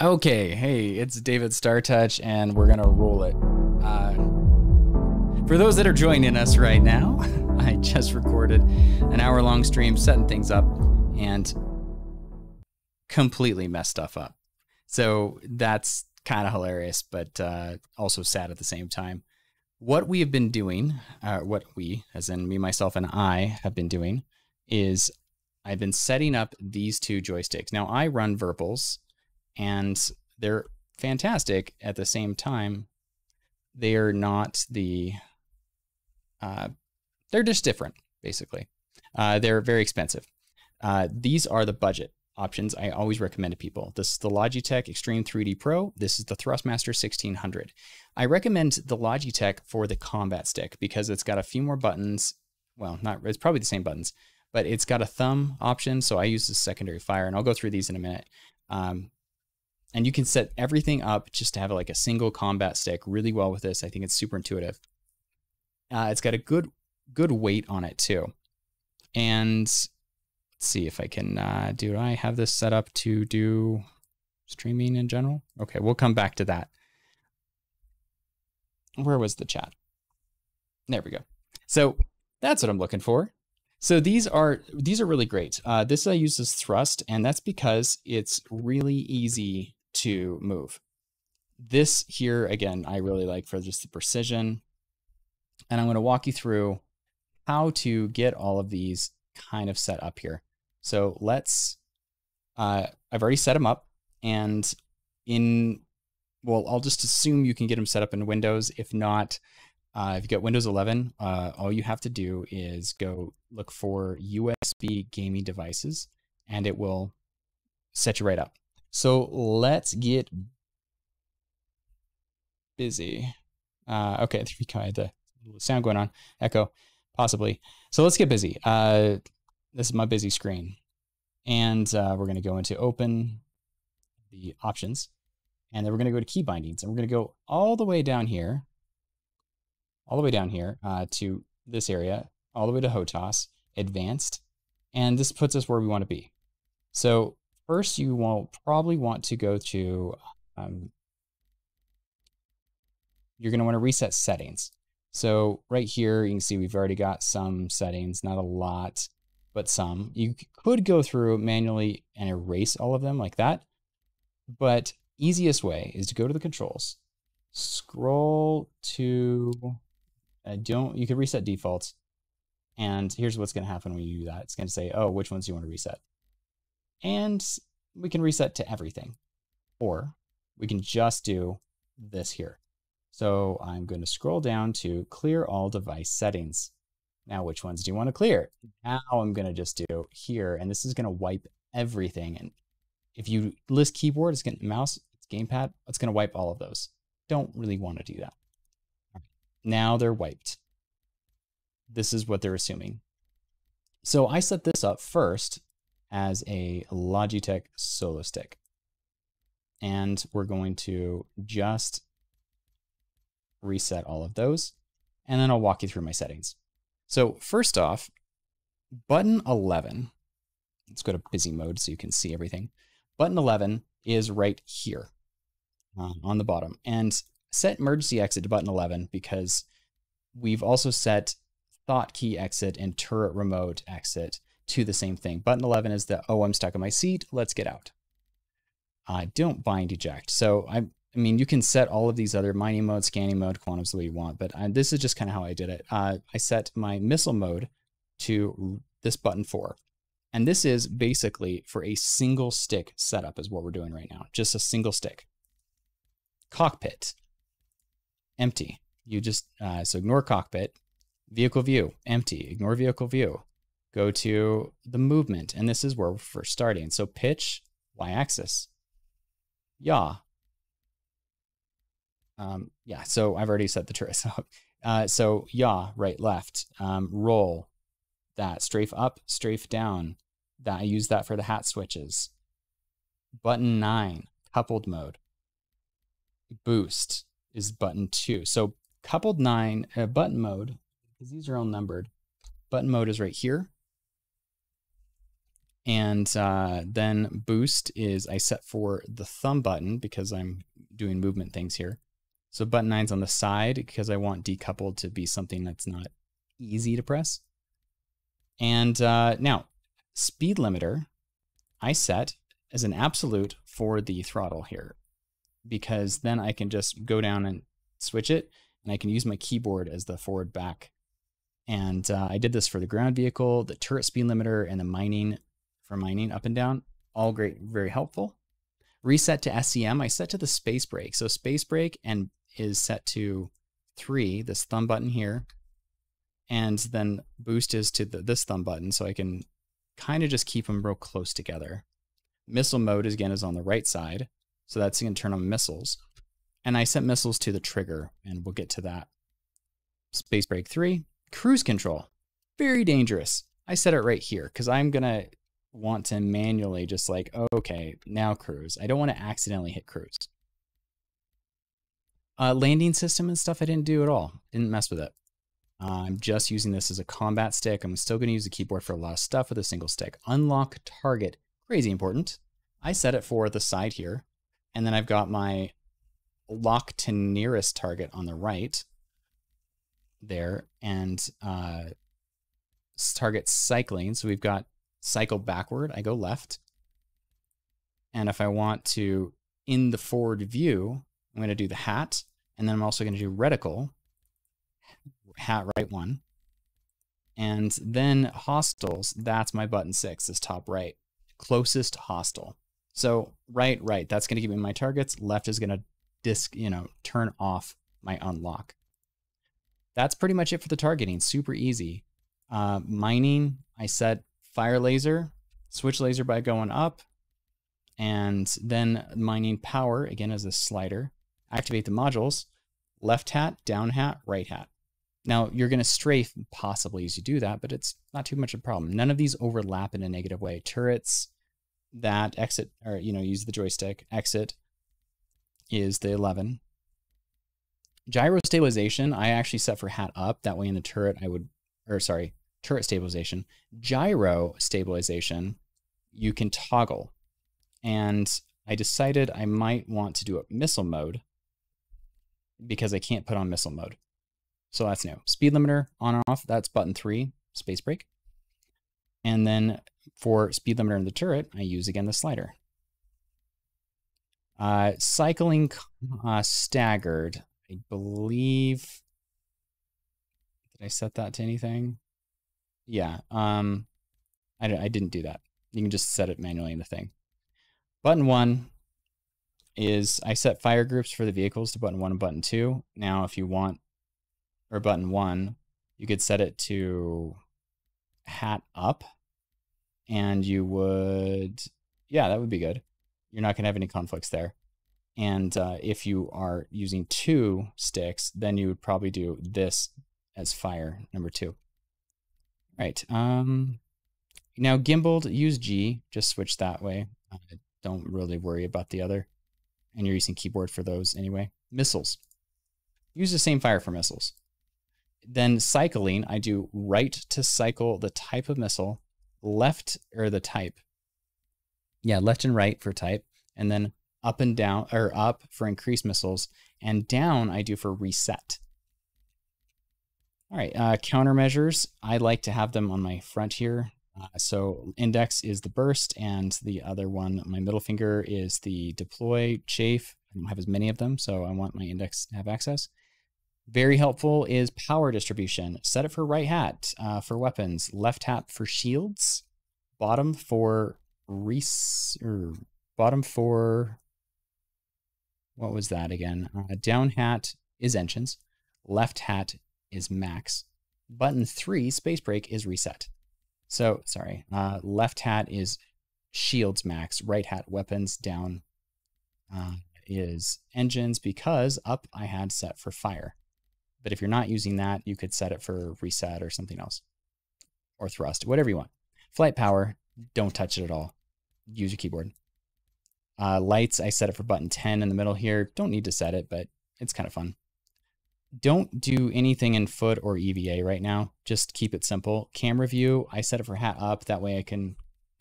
Okay, hey, it's David Startouch, and we're gonna roll it. Uh, for those that are joining us right now, I just recorded an hour long stream setting things up and completely messed stuff up. So that's kind of hilarious, but uh, also sad at the same time. What we have been doing, uh, what we, as in me, myself, and I, have been doing, is I've been setting up these two joysticks. Now I run Virpils and they're fantastic at the same time. They are not the uh, they're just different basically. Uh, they're very expensive. Uh, these are the budget options i always recommend to people. This is the logitech extreme 3d pro. This is the thrustmaster 1600 i recommend the logitech for the combat stick because it's got a few more buttons. Well not it's probably the same buttons but it's got a thumb option so i use the secondary fire and i'll go through these in a minute. Um, and you can set everything up just to have like a single combat stick really well with this. I think it's super intuitive. Uh, it's got a good good weight on it too. And let's see if I can uh, do I have this set up to do streaming in general? Okay, we'll come back to that. Where was the chat? There we go. So that's what I'm looking for. So these are these are really great. Uh, this I use as thrust, and that's because it's really easy to move. This here, again, I really like for just the precision. And I'm going to walk you through how to get all of these kind of set up here. So let's, uh, I've already set them up and in, well, I'll just assume you can get them set up in Windows. If not, uh, if you get Windows 11, uh, all you have to do is go look for USB gaming devices and it will set you right up. So let's get busy. Uh, okay, there we go. The sound going on, echo, possibly. So let's get busy. Uh, this is my busy screen. And uh, we're going to go into open the options. And then we're going to go to key bindings. And we're going to go all the way down here, all the way down here uh, to this area, all the way to HOTAS, advanced. And this puts us where we want to be. So First, you will probably want to go to, um, you're going to want to reset settings. So right here, you can see we've already got some settings, not a lot, but some. You could go through manually and erase all of them like that. But easiest way is to go to the controls, scroll to, uh, don't, you can reset defaults. And here's what's going to happen when you do that. It's going to say, oh, which ones do you want to reset? And we can reset to everything. Or we can just do this here. So I'm going to scroll down to clear all device settings. Now, which ones do you want to clear? Now I'm going to just do here, and this is going to wipe everything. And if you list keyboard, it's going to mouse, it's gamepad, it's going to wipe all of those. Don't really want to do that. Now they're wiped. This is what they're assuming. So I set this up first as a Logitech Solo Stick. And we're going to just reset all of those. And then I'll walk you through my settings. So first off, button 11, let's go to busy mode so you can see everything. Button 11 is right here uh, on the bottom. And set emergency exit to button 11 because we've also set thought key exit and turret remote exit to the same thing. Button 11 is the, oh, I'm stuck in my seat, let's get out. I uh, don't bind eject. So I, I mean, you can set all of these other mining mode, scanning mode, quantums the way you want, but I, this is just kind of how I did it. Uh, I set my missile mode to this button four. And this is basically for a single stick setup is what we're doing right now. Just a single stick. Cockpit, empty. You just, uh, so ignore cockpit. Vehicle view, empty. Ignore vehicle view go to the movement, and this is where we're first starting. So pitch, y-axis, yaw. Um, yeah, so I've already set the turret. up. uh, so yaw, right, left, um, roll, that, strafe up, strafe down. That I use that for the hat switches. Button nine, coupled mode. Boost is button two. So coupled nine, uh, button mode, because these are all numbered. Button mode is right here And uh, then boost is I set for the thumb button because I'm doing movement things here. So button nine's on the side because I want decoupled to be something that's not easy to press. And uh, now speed limiter, I set as an absolute for the throttle here because then I can just go down and switch it and I can use my keyboard as the forward back. And uh, I did this for the ground vehicle, the turret speed limiter, and the mining for mining up and down. All great, very helpful. Reset to SCM, I set to the space brake. So space brake and is set to three, this thumb button here. And then boost is to the, this thumb button. So I can kind of just keep them real close together. Missile mode is, again is on the right side. So that's going to turn on missiles. And I set missiles to the trigger, and we'll get to that. Space brake 3, cruise control. Very dangerous. I set it right here because I'm going to want to manually just like, okay, now cruise. I don't want to accidentally hit cruise. Uh, landing system and stuff I didn't do at all. Didn't mess with it. Uh, I'm just using this as a combat stick. I'm still going to use the keyboard for a lot of stuff with a single stick. Unlock target. Crazy important. I set it for the side here. And then I've got my lock to nearest target on the right there and uh, target cycling. So we've got cycle backward, I go left. And if I want to, in the forward view, I'm going to do the hat. And then I'm also going to do reticle, hat right one. And then hostiles, that's my button six, is top right, closest hostile. So right, right, that's going to give me my targets. Left is going to disc, you know, turn off my unlock. That's pretty much it for the targeting. Super easy. Uh, mining, I set fire laser, switch laser by going up, and then mining power, again as a slider. Activate the modules, left hat, down hat, right hat. Now you're going to strafe possibly as you do that, but it's not too much of a problem. None of these overlap in a negative way. Turrets, that exit, or you know, use the joystick, exit is the 11. Gyro stabilization, I actually set for hat up. That way in the turret, I would, or sorry, turret stabilization. Gyro stabilization, you can toggle. And I decided I might want to do a missile mode because I can't put on missile mode. So that's new. Speed limiter on and off, that's button three, space brake. And then for speed limiter in the turret, I use again the slider. Uh, cycling uh, staggered, I believe. Did I set that to anything? Yeah. Um, I, I didn't do that. You can just set it manually in the thing. Button one is I set fire groups for the vehicles to button one and button two. Now, if you want, or button one, you could set it to hat up and you would, yeah, that would be good. You're not going to have any conflicts there. And uh, if you are using two sticks, then you would probably do this as fire, number two. Right. Um, now gimbaled, use G, just switch that way. Uh, don't really worry about the other. And you're using keyboard for those anyway. Missiles. Use the same fire for missiles. Then cycling, I do right to cycle the type of missile, left or the type. Yeah, left and right for type, and then up and down or up for increased missiles, and down I do for reset. All right, uh, countermeasures. I like to have them on my front here. Uh, so index is the burst, and the other one, my middle finger, is the deploy chaff. I don't have as many of them, so I want my index to have access. Very helpful is power distribution. Set it for right hat uh, for weapons, left hat for shields, bottom for res- or bottom for what was that again? Uh, down hat is engines, left hat is max. Button three, space brake, is reset. So, sorry, uh, left hat is shields max, right hat weapons, down uh, is engines because up I had set for fire. But if you're not using that, you could set it for reset or something else or thrust, whatever you want. Flight power, don't touch it at all. Use your keyboard. Uh, lights, I set it for button 10 in the middle here. Don't need to set it, but it's kind of fun don't do anything in foot or EVA right now. Just keep it simple. Camera view, I set it for hat up. That way I can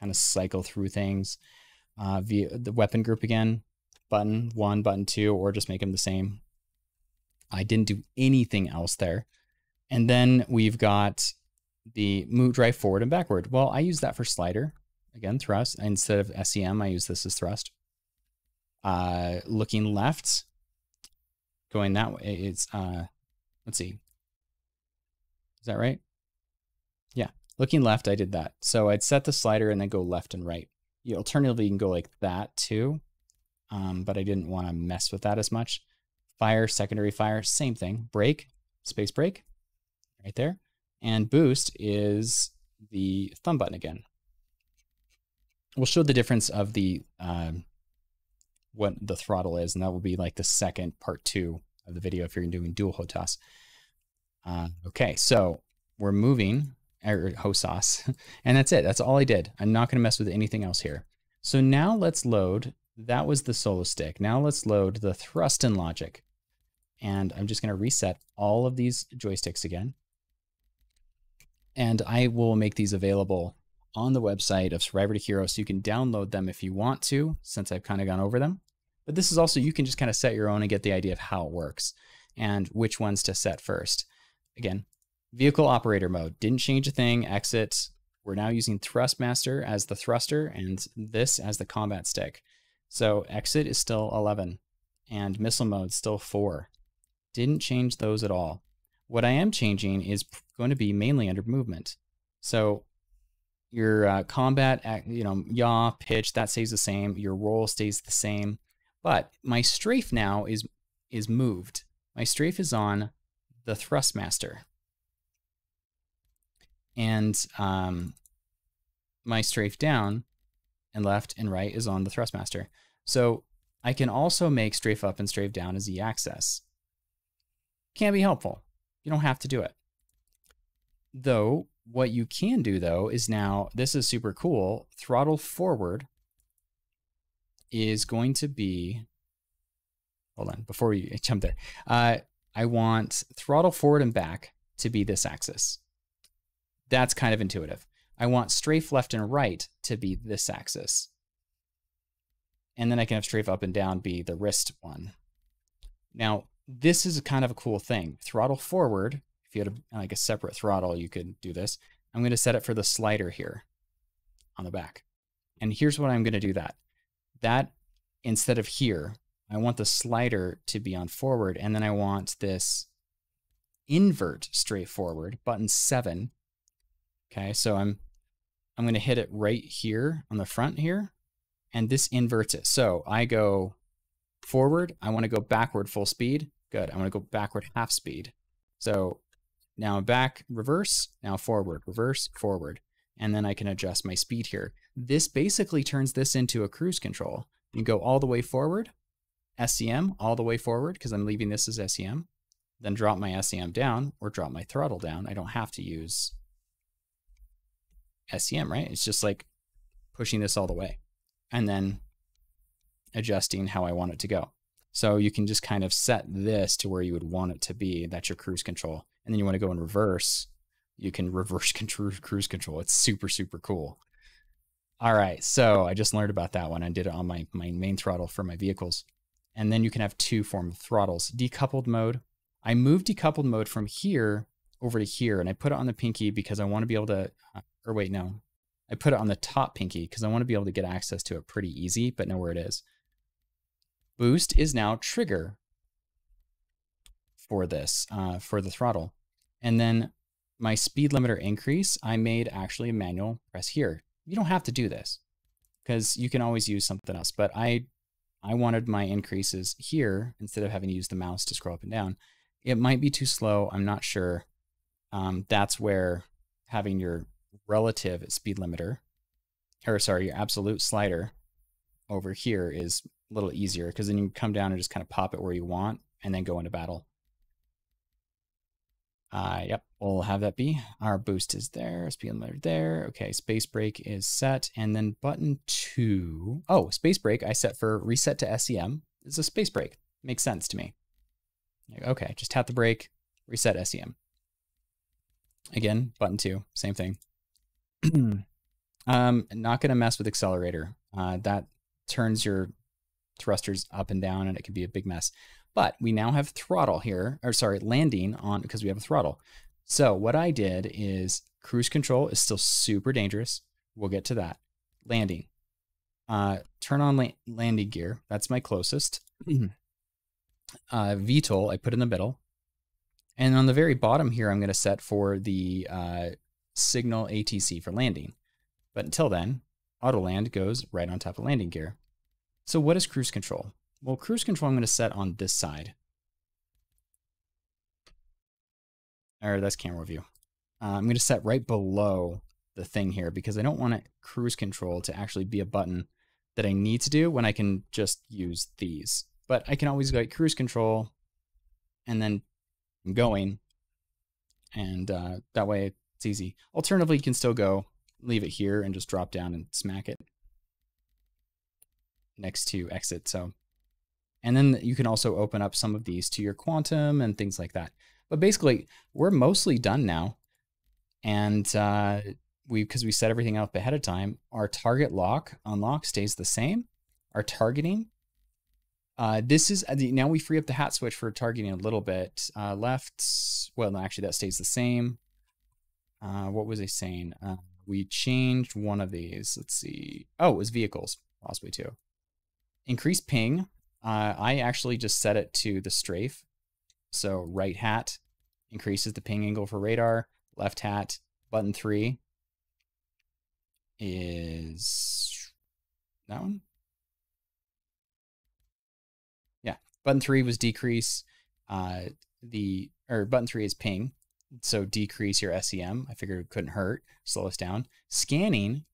kind of cycle through things uh, via the weapon group again, button one, button two, or just make them the same. I didn't do anything else there. And then we've got the move drive forward and backward. Well, I use that for slider. Again, thrust. Instead of SCM, I use this as thrust. Uh, looking left, going that way, it's, uh, let's see. Is that right? Yeah, looking left, I did that. So I'd set the slider and then go left and right. You alternatively, you can go like that too, um, but I didn't want to mess with that as much. Fire, secondary fire, same thing. Brake, space brake, right there. And boost is the thumb button again. We'll show the difference of the um, what the throttle is, and that will be like the second part two of the video if you're doing dual HOTAS. Uh, okay, so we're moving, or HOSAS, and that's it. That's all I did. I'm not going to mess with anything else here. So now let's load, that was the solo stick. Now let's load the thrust and logic. And I'm just going to reset all of these joysticks again. And I will make these available on the website of Survivor to Hero so you can download them if you want to, since I've kind of gone over them. But this is also, you can just kind of set your own and get the idea of how it works and which ones to set first. Again, vehicle operator mode, didn't change a thing, exit. We're now using Thrustmaster as the thruster and this as the combat stick. So exit is still 11 and missile mode still 4. Didn't change those at all. What I am changing is going to be mainly under movement. So your uh, combat, you know, yaw, pitch, that stays the same. Your roll stays the same. But my strafe now is is moved. My strafe is on the Thrustmaster. And um, my strafe down and left and right is on the Thrustmaster. So I can also make strafe up and strafe down as E-axis. Can be helpful. You don't have to do it. Though what you can do though is now, this is super cool, throttle forward is going to be, hold on, before you jump there, uh, I want throttle forward and back to be this axis. That's kind of intuitive. I want strafe left and right to be this axis. And then I can have strafe up and down be the wrist one. Now, this is kind of a cool thing. Throttle forward if you had a, like a separate throttle, you could do this. I'm going to set it for the slider here on the back. And here's what I'm going to do that. That instead of here, I want the slider to be on forward, and then I want this invert straight forward, button seven. Okay, so I'm I'm going to hit it right here on the front here, and this inverts it. So I go forward, I want to go backward full speed. Good, I want to go backward half speed. So now back, reverse, now forward, reverse, forward. And then I can adjust my speed here. This basically turns this into a cruise control. You go all the way forward, SCM all the way forward, because I'm leaving this as SCM. Then drop my SCM down or drop my throttle down. I don't have to use SCM, right? It's just like pushing this all the way and then adjusting how I want it to go. So you can just kind of set this to where you would want it to be. That's your cruise control and then you want to go in reverse, you can reverse control, cruise control. It's super, super cool. All right, so I just learned about that one. I did it on my, my main throttle for my vehicles. And then you can have two form of throttles. Decoupled mode. I moved decoupled mode from here over to here, and I put it on the pinky because I want to be able to, uh, or wait, no. I put it on the top pinky because I want to be able to get access to it pretty easy, but know where it is. Boost is now trigger for this, uh, for the throttle. And then my speed limiter increase, I made actually a manual press here. You don't have to do this because you can always use something else. But I, I wanted my increases here instead of having to use the mouse to scroll up and down. It might be too slow. I'm not sure. Um, that's where having your relative speed limiter, or sorry, your absolute slider over here is a little easier because then you can come down and just kind of pop it where you want and then go into battle. Uh, yep, we'll have that be. Our boost is there, speed limiter there. Okay, space brake is set. And then button two, oh, space brake I set for reset to SCM. It's a space brake. Makes sense to me. Okay, just tap the brake, reset SCM. Again, button two, same thing. Um, not going to mess with accelerator. Uh, that turns your thrusters up and down, and it can be a big mess. But we now have throttle here, or sorry, landing on because we have a throttle. So what I did is cruise control is still super dangerous. We'll get to that. Landing. Uh, turn on la- landing gear. That's my closest. uh, VTOL, I put in the middle. And on the very bottom here, I'm going to set for the uh, signal ATC for landing. But until then, auto land goes right on top of landing gear. So what is cruise control? Well, cruise control I'm going to set on this side. Or that's camera view. Uh, I'm going to set right below the thing here because I don't want it, cruise control to actually be a button that I need to do when I can just use these. But I can always go like cruise control and then I'm going. And uh, that way it's easy. Alternatively, you can still go, leave it here and just drop down and smack it next to exit. So, and then you can also open up some of these to your quantum and things like that. But basically, we're mostly done now. And uh, we, because we set everything up ahead of time, our target lock unlock stays the same. Our targeting uh, this is uh, now we free up the hat switch for targeting a little bit. Uh, left, well, actually that stays the same. Uh, what was I saying? Uh, we changed one of these. Let's see. Oh, it was vehicles, possibly too. Increase ping. Uh, I actually just set it to the strafe. So right hat increases the ping angle for radar. Left hat, button three is that one. Yeah, button three was decrease uh, the or button three is ping, so decrease your SCM. I figured it couldn't hurt, slow us down. Scanning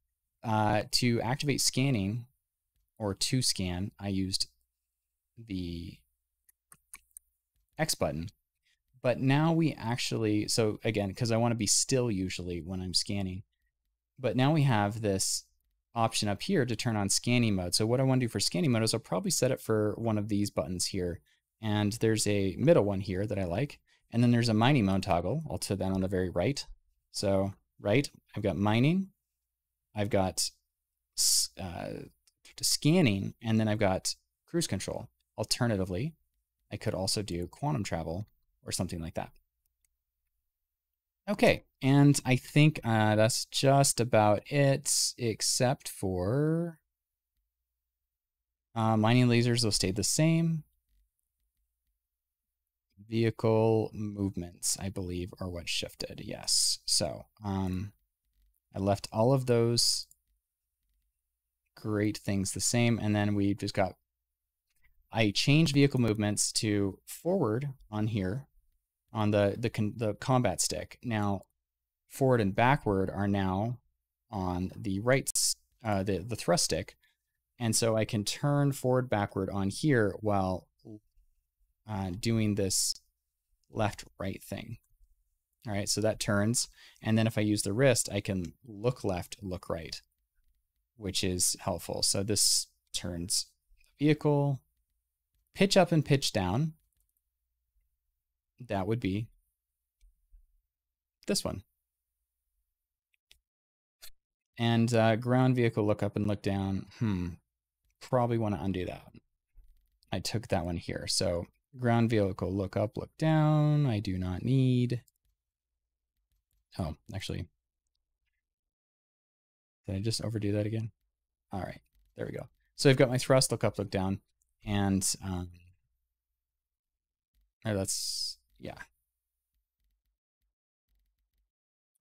uh, to activate scanning or to scan, I used the X button. But now we actually, so again, because I want to be still usually when I'm scanning, but now we have this option up here to turn on scanning mode. So what I want to do for scanning mode is I'll probably set it for one of these buttons here. And there's a middle one here that I like. And then there's a mining mode toggle. I'll put that on the very right. So right, I've got mining, I've got uh, scanning, and then I've got cruise control. Alternatively, I could also do quantum travel or something like that. Okay, and I think uh, that's just about it, except for uh, mining lasers will stay the same. Vehicle movements, I believe, are what shifted. Yes. So um, I left all of those great things the same, and then we just got. I change vehicle movements to forward on here on the the the combat stick. Now, forward and backward are now on the right uh, the the thrust stick, and so I can turn forward backward on here while uh, doing this left right thing. All right, so that turns, and then if I use the wrist, I can look left, look right, which is helpful. So this turns the vehicle, pitch up and pitch down that would be this one. And uh, ground vehicle look up and look down. Hmm, probably want to undo that. I took that one here. So ground vehicle look up, look down. I do not need. Oh, actually, did I just overdo that again? All right, there we go. So I've got my thrust, look up, look down, and um, oh, that's yeah.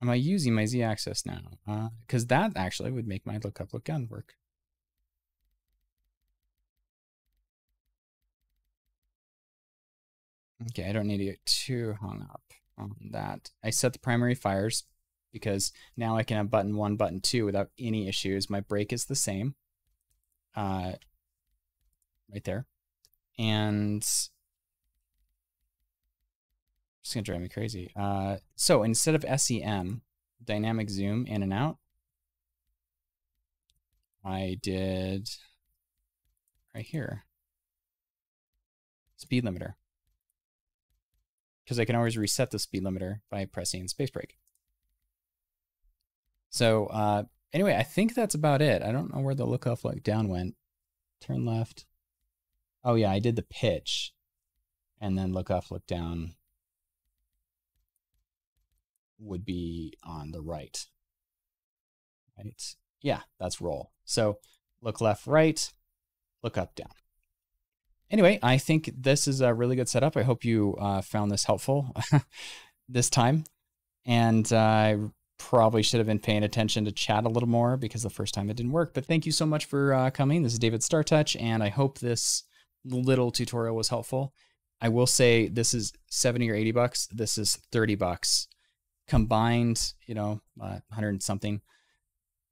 Am I using my z-axis now? Because uh, that actually would make my lookup look down work. Okay, I don't need to get too hung up on that. I set the primary fires because now I can have button one, button two without any issues. My brake is the same. Uh, right there. And it's gonna drive me crazy. Uh, so instead of SCM, dynamic zoom in and out, I did right here, speed limiter. Because I can always reset the speed limiter by pressing space brake. So uh, anyway, I think that's about it. I don't know where the look up, look down went. Turn left. Oh yeah, I did the pitch, and then look up, look down would be on the right. Right? Yeah, that's roll. So look left, right, look up, down. Anyway, I think this is a really good setup. I hope you uh, found this helpful this time. And uh, I probably should have been paying attention to chat a little more because the first time it didn't work. But thank you so much for uh, coming. This is David StarTouch, and I hope this little tutorial was helpful. I will say this is 70 or 80 bucks. This is 30 bucks combined, you know, uh, 100 something.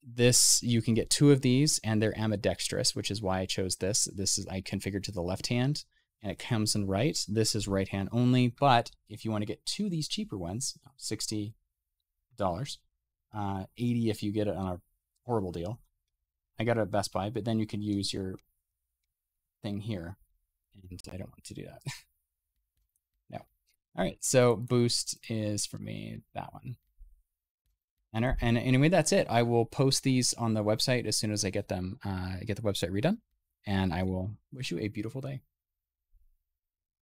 This, you can get two of these and they're ambidextrous, which is why I chose this. This is, I configured to the left hand and it comes in right. This is right hand only, but if you want to get two of these cheaper ones, $60, uh, 80 if you get it on a horrible deal. I got it at Best Buy, but then you can use your thing here. And I don't want to do that. No. All right, so boost is for me that one. Enter. And anyway, that's it. I will post these on the website as soon as I get them, uh, get the website redone. And I will wish you a beautiful day.